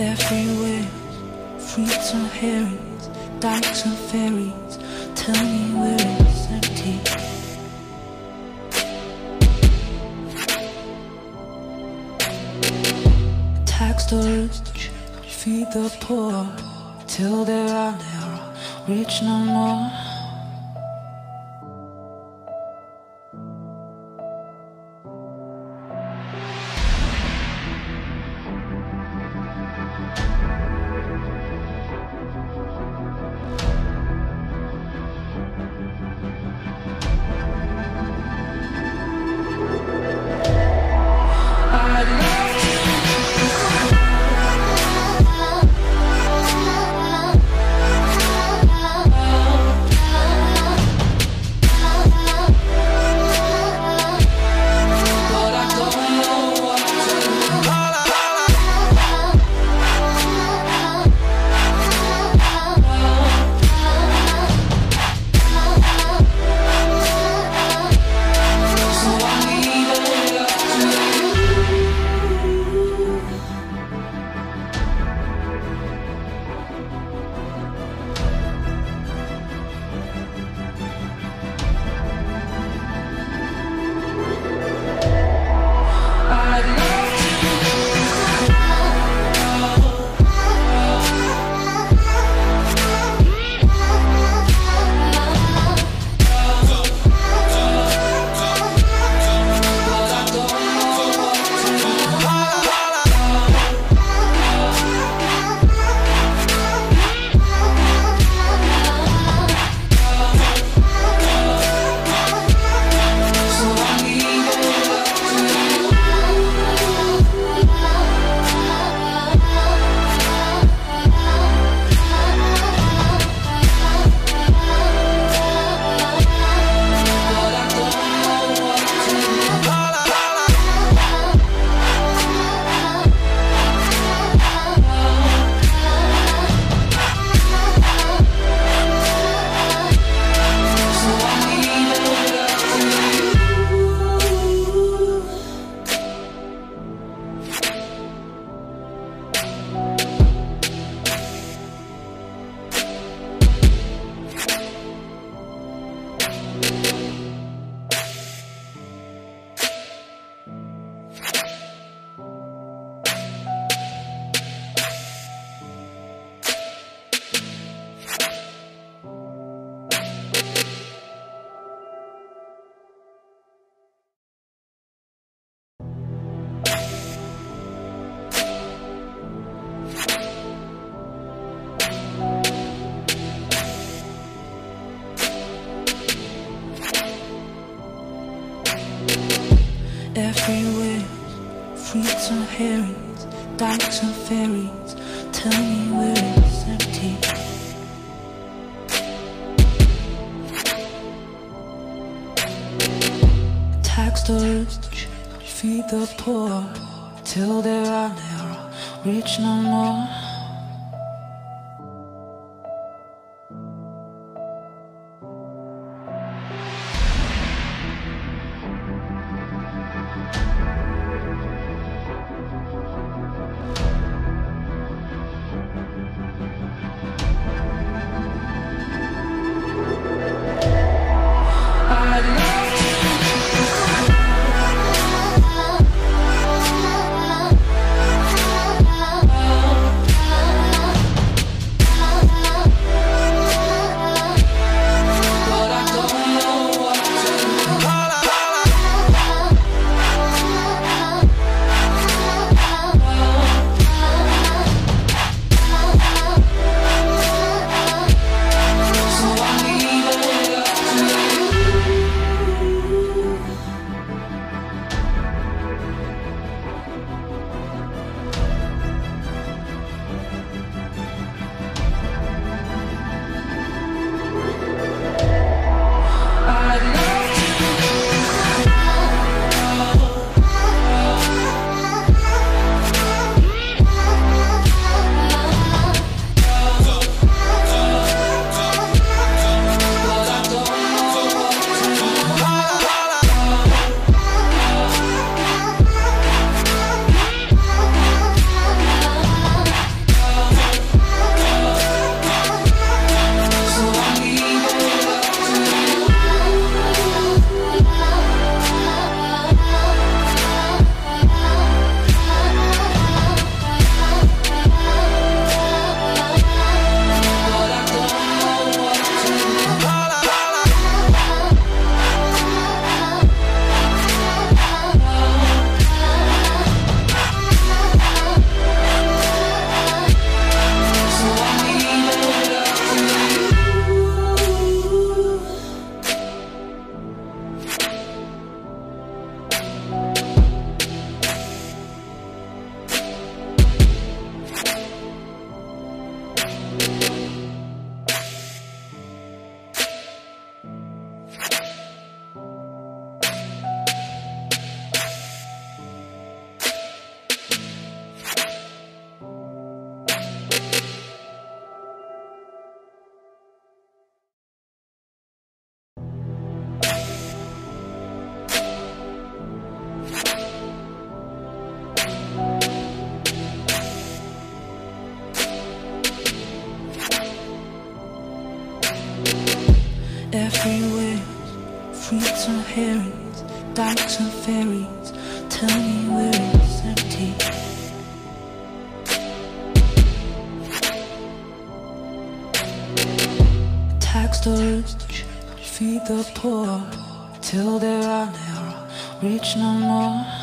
everywhere. Fruits and herrings, dykes and ferries. Tell me where it's empty. Tax the rich, feed the poor, till they are never rich no more. Everywhere. Fruits and herrings, dykes and ferries. Tell me where it's empty. Tax the rich, feed the poor, till they are rich no more. Fruits and herrings, dykes and ferries. Tell me where it's empty. Tax the feed the poor, till they are never rich no more.